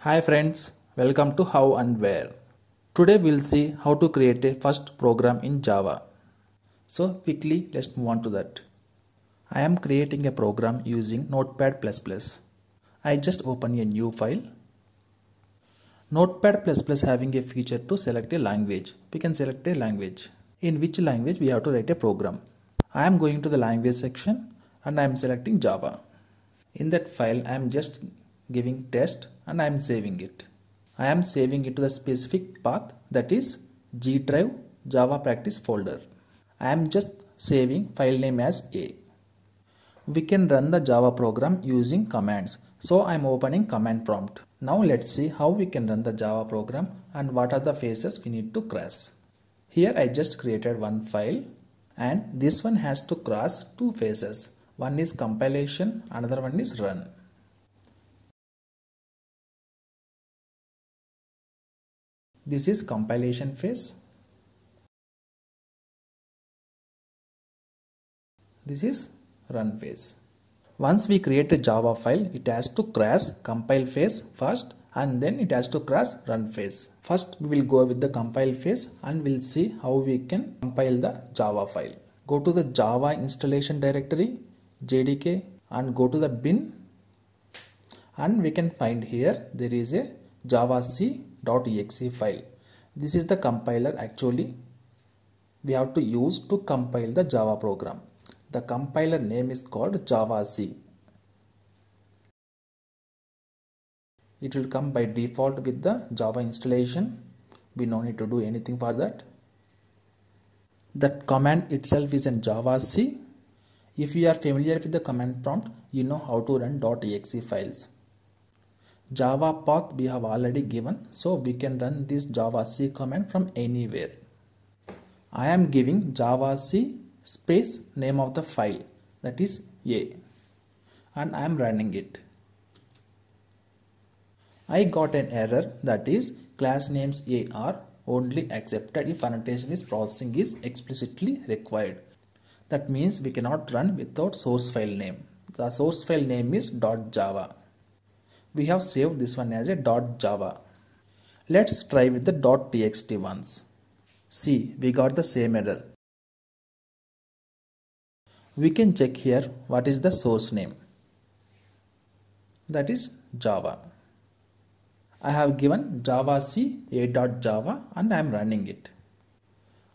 Hi friends, welcome to How and Where. Today we'll see how to create a first program in Java. So quickly let's move on to that. I am creating a program using Notepad++. I just open a new file. Notepad++ having a feature to select a language. We can select a language. In which language we have to write a program. I am going to the language section and I am selecting Java. In that file I am just giving test and I am saving it. I am saving it to the specific path that is G drive Java practice folder. I am just saving file name as A. We can run the Java program using commands. So I am opening command prompt. Now let's see how we can run the Java program and what are the phases we need to cross. Here I just created one file and this one has to cross two phases. One is compilation, another one is run. This is compilation phase. This is run phase. Once we create a Java file, it has to crash compile phase first and then it has to crash run phase. First we will go with the compile phase and we'll see how we can compile the Java file. Go to the Java installation directory, JDK and go to the bin and we can find here there is a javac.exe file. This is the compiler actually we have to use to compile the Java program. The compiler name is called javac. It will come by default with the Java installation. We no need to do anything for that. That command itself is in javac. If you are familiar with the command prompt, you know how to run .exe files. Java path we have already given, so we can run this javac command from anywhere. I am giving javac space name of the file that is a and I am running it. I got an error that is class names a are only accepted if annotation is processing is explicitly required. That means we cannot run without source file name. The source file name is dot .java. We have saved this one as a .java. Let's try with the .txt ones. See, we got the same error. We can check here what is the source name. That is Java. I have given java javac a.java and I am running it.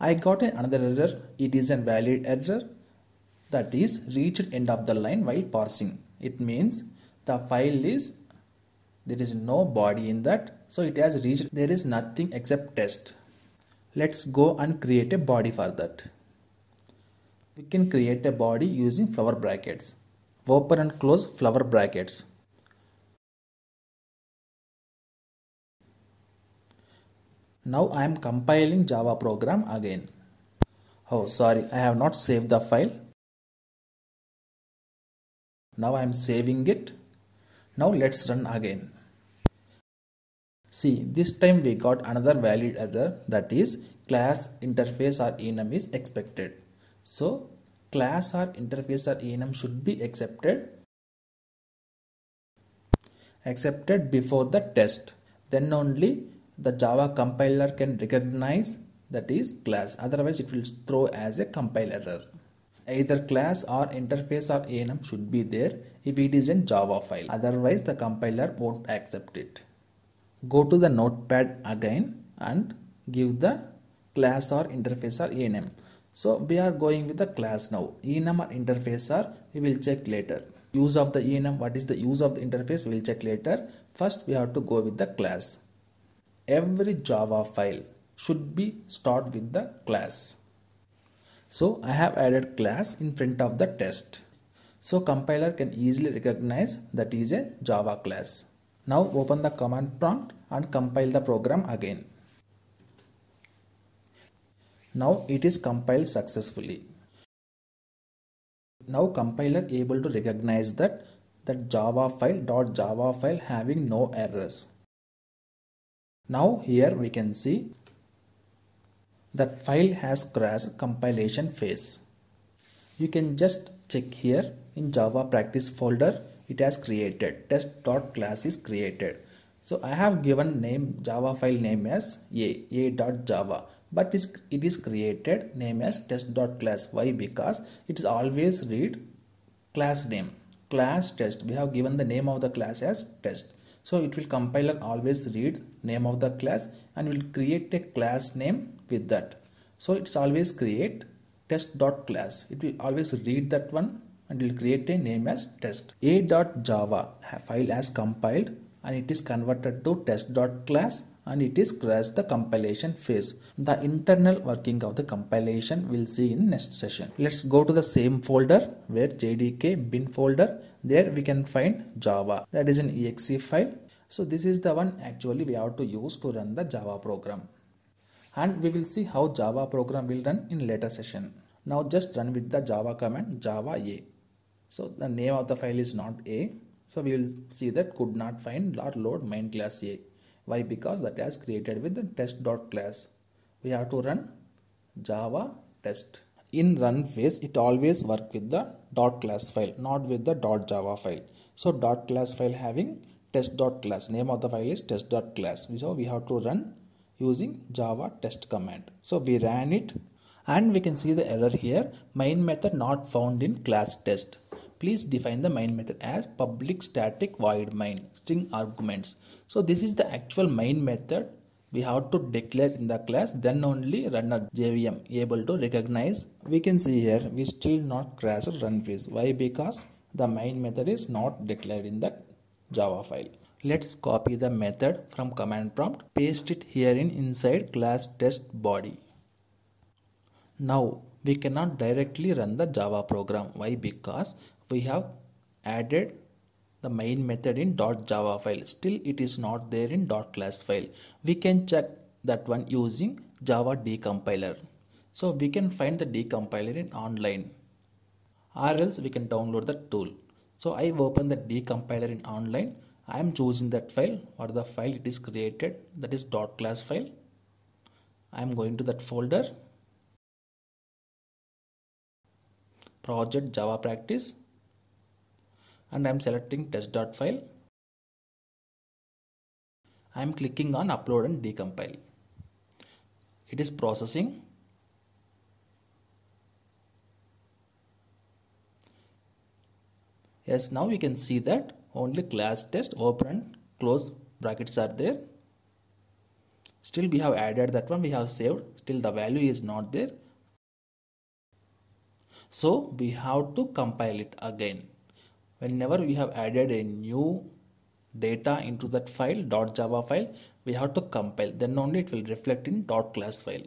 I got another error. It is a valid error that is reached end of the line while parsing. It means the file is there is no body in that so it has reached there is nothing except test. Let's go and create a body for that. We can create a body using flower brackets. Open and close flower brackets. Now I am compiling Java program again. Oh sorry, I have not saved the file. Now I am saving it. Now let's run again. See, this time we got another valid error that is class interface or enum is expected. So class or interface or enum should be accepted accepted before the test. Then only the Java compiler can recognize that is class otherwise it will throw as a compile error. Either class or interface or enum should be there if it is in Java file otherwise the compiler won't accept it. Go to the notepad again and give the class or interface or enum. So we are going with the class now. enum or interface or we will check later. Use of the enum, what is the use of the interface we will check later. First we have to go with the class every Java file should be start with the class. So I have added class in front of the test. So compiler can easily recognize that is a Java class. Now open the command prompt and compile the program again. Now it is compiled successfully. Now compiler able to recognize that that Java file dot Java file having no errors. Now here we can see that file has crashed compilation phase. You can just check here in Java practice folder it has created test.class is created. So I have given name Java file name as a a.java but it is created name as test.class. Why? Because it is always read class name class test. We have given the name of the class as test. So it will compiler always read name of the class and will create a class name with that. So it's always create test.class. It will always read that one and will create a name as test. A.java file has compiled and it is converted to test.class and it is crashed the compilation phase. The internal working of the compilation we'll see in next session. Let's go to the same folder where JDK bin folder. There we can find Java that is an exe file. So this is the one actually we have to use to run the Java program. And we will see how Java program will run in later session. Now just run with the Java command java a. So the name of the file is not a. So we will see that could not find or load main class a. Why? Because that is created with the test.class. We have to run java test. In run phase, it always work with the dot class file, not with the dot java file. So dot class file having test.class. Name of the file is test dot test.class. So we have to run using java test command. So we ran it and we can see the error here. Main method not found in class test. Please define the main method as public static void main string arguments. So this is the actual main method we have to declare in the class then only runner JVM able to recognize. We can see here we still not crash run phase. Why? Because the main method is not declared in the Java file. Let's copy the method from command prompt, paste it here in inside class test body. Now we cannot directly run the Java program. Why? Because we have added the main method in .java file. Still it is not there in .class file. We can check that one using java decompiler. So we can find the decompiler in online. Or else we can download the tool. So i open the decompiler in online. I am choosing that file or the file it is created that is .class file. I am going to that folder. Project java practice and I'm selecting test.file. I'm clicking on upload and decompile. It is processing. Yes, now we can see that only class test open and close brackets are there. Still we have added that one we have saved. Still the value is not there. So we have to compile it again whenever we have added a new data into that file dot .java file we have to compile. Then only it will reflect in dot .class file.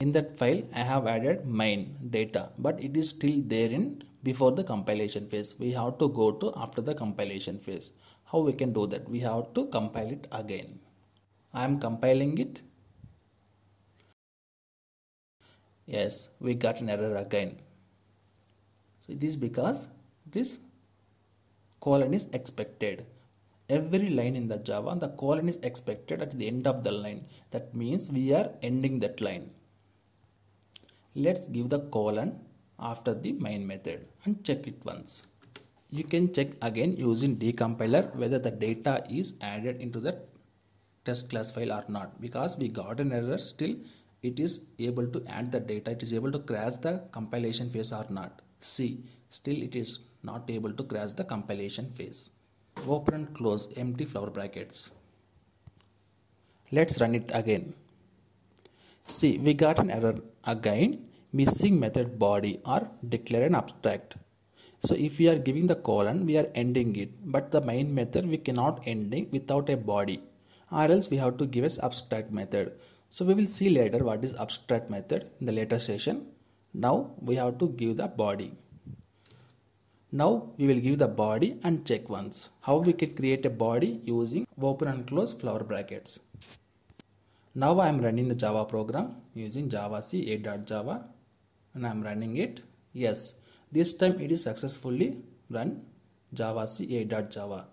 In that file I have added main data but it is still there in before the compilation phase. We have to go to after the compilation phase. How we can do that? We have to compile it again. I am compiling it yes we got an error again. So it is because this colon is expected. Every line in the java the colon is expected at the end of the line. That means we are ending that line. Let's give the colon after the main method and check it once. You can check again using decompiler whether the data is added into the test class file or not because we got an error still it is able to add the data. It is able to crash the compilation phase or not. See still it is not able to crash the compilation phase. Open and close empty flower brackets. Let's run it again. See we got an error again. Missing method body or declare an abstract. So if we are giving the colon we are ending it. But the main method we cannot ending without a body. Or else we have to give us abstract method so we will see later what is abstract method in the later session. Now we have to give the body. Now we will give the body and check once. How we can create a body using open and close flower brackets. Now I am running the Java program using Java javac a.java and I am running it. Yes, this time it is successfully run Java javac a.java.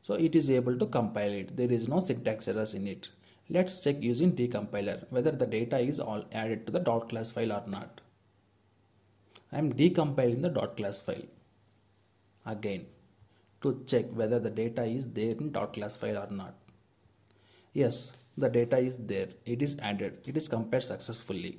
So it is able to compile it. There is no syntax errors in it. Let's check using decompiler whether the data is all added to the dot class file or not. I am decompiling the dot class file. Again, to check whether the data is there in dot class file or not. Yes, the data is there. It is added. It is compiled successfully.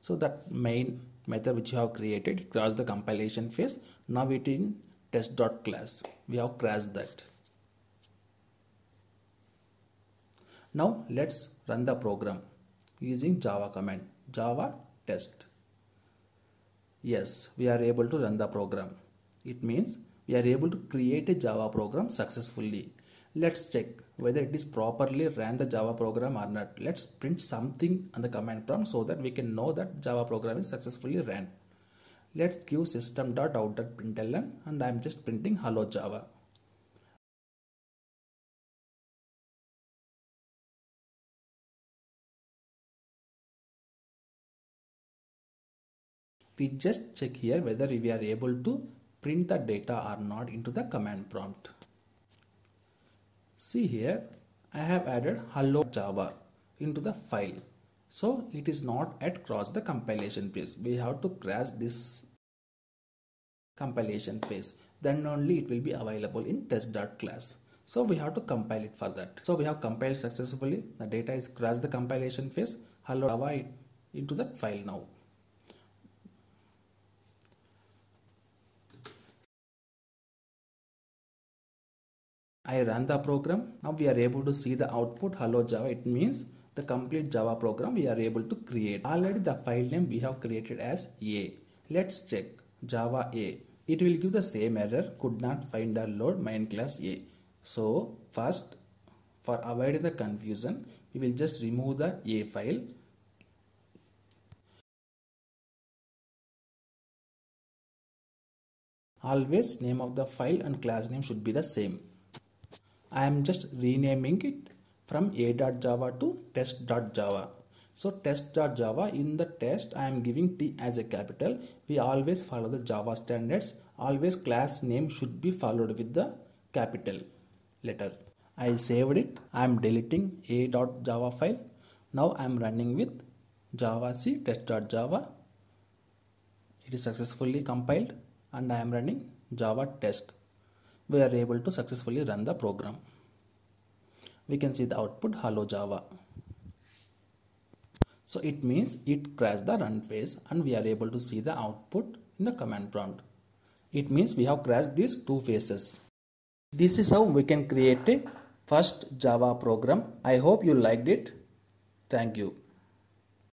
So that main method which you have created cross the compilation phase. Now it in test.class. We have crashed that. Now let's run the program using Java command Java test. Yes, we are able to run the program. It means we are able to create a Java program successfully. Let's check whether it is properly ran the Java program or not. Let's print something on the command prompt so that we can know that Java program is successfully ran. Let's give system.out.println and I am just printing hello Java. We just check here whether we are able to print the data or not into the command prompt. See here, I have added hello java into the file. So it is not at cross the compilation phase. We have to crash this compilation phase. Then only it will be available in test.class. So we have to compile it for that. So we have compiled successfully. The data is crossed the compilation phase. Hello java into that file now. I run the program. Now we are able to see the output hello Java. It means the complete Java program we are able to create. Already the file name we have created as A. Let's check Java A. It will give the same error could not find or load main class A. So first for avoiding the confusion we will just remove the A file always name of the file and class name should be the same I am just renaming it from a.java to test.java. So test.java in the test I am giving t as a capital. We always follow the Java standards. Always class name should be followed with the capital letter. I saved it. I am deleting a.java file. Now I am running with javac test.java. It is successfully compiled and I am running java test we are able to successfully run the program. We can see the output hello java. So it means it crashed the run phase and we are able to see the output in the command prompt. It means we have crashed these two phases. This is how we can create a first Java program. I hope you liked it. Thank you.